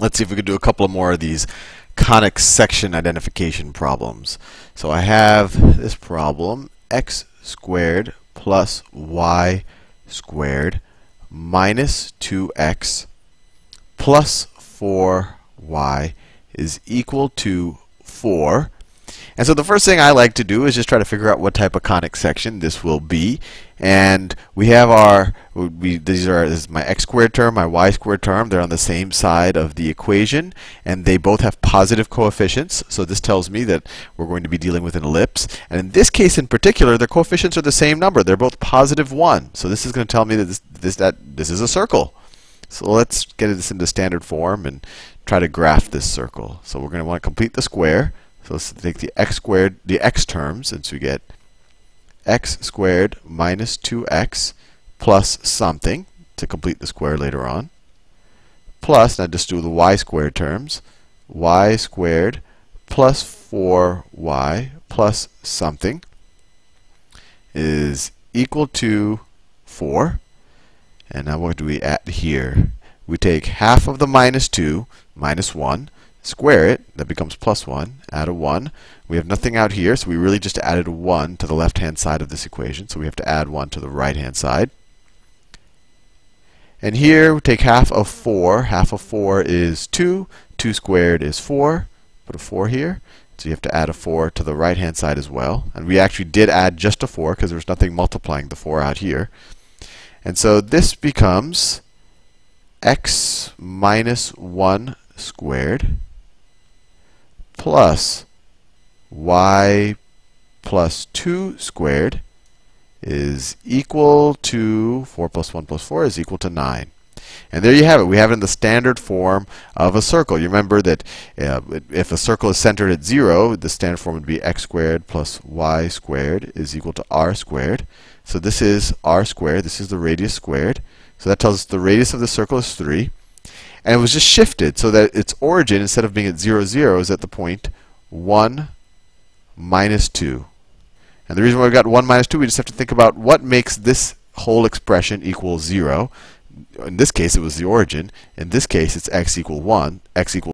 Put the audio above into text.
Let's see if we can do a couple of more of these conic section identification problems. So I have this problem, x squared plus y squared minus 2x plus 4y is equal to 4. And so the first thing I like to do is just try to figure out what type of conic section this will be. And we have our, we, these are this is my x squared term, my y squared term. They're on the same side of the equation, and they both have positive coefficients. So this tells me that we're going to be dealing with an ellipse. And in this case in particular, their coefficients are the same number. They're both positive 1. So this is going to tell me that this, this, that this is a circle. So let's get this into standard form and try to graph this circle. So we're going to want to complete the square. So let's take the x squared, the x terms, and so we get x squared minus 2x plus something to complete the square later on. Plus, now just do the y squared terms, y squared plus 4y plus something is equal to 4. And now what do we add here? We take half of the minus 2, minus 1, square it, that becomes plus 1, add a 1. We have nothing out here, so we really just added 1 to the left-hand side of this equation, so we have to add 1 to the right-hand side. And here, we take half of 4. Half of 4 is 2. 2 squared is 4. Put a 4 here. So you have to add a 4 to the right-hand side as well. And we actually did add just a 4 because there's nothing multiplying the 4 out here. And so this becomes x minus 1 squared plus y plus 2 squared is equal to 4 plus 1 plus 4 is equal to 9. And there you have it. We have it in the standard form of a circle. You remember that uh, if a circle is centered at 0, the standard form would be x squared plus y squared is equal to r squared. So this is r squared. This is the radius squared. So that tells us the radius of the circle is 3. And it was just shifted so that its origin, instead of being at 0, 0, is at the point 1 minus 2. And the reason why we've got 1 minus 2, we just have to think about what makes this whole expression equal 0. In this case, it was the origin. In this case, it's x equal 1, x equal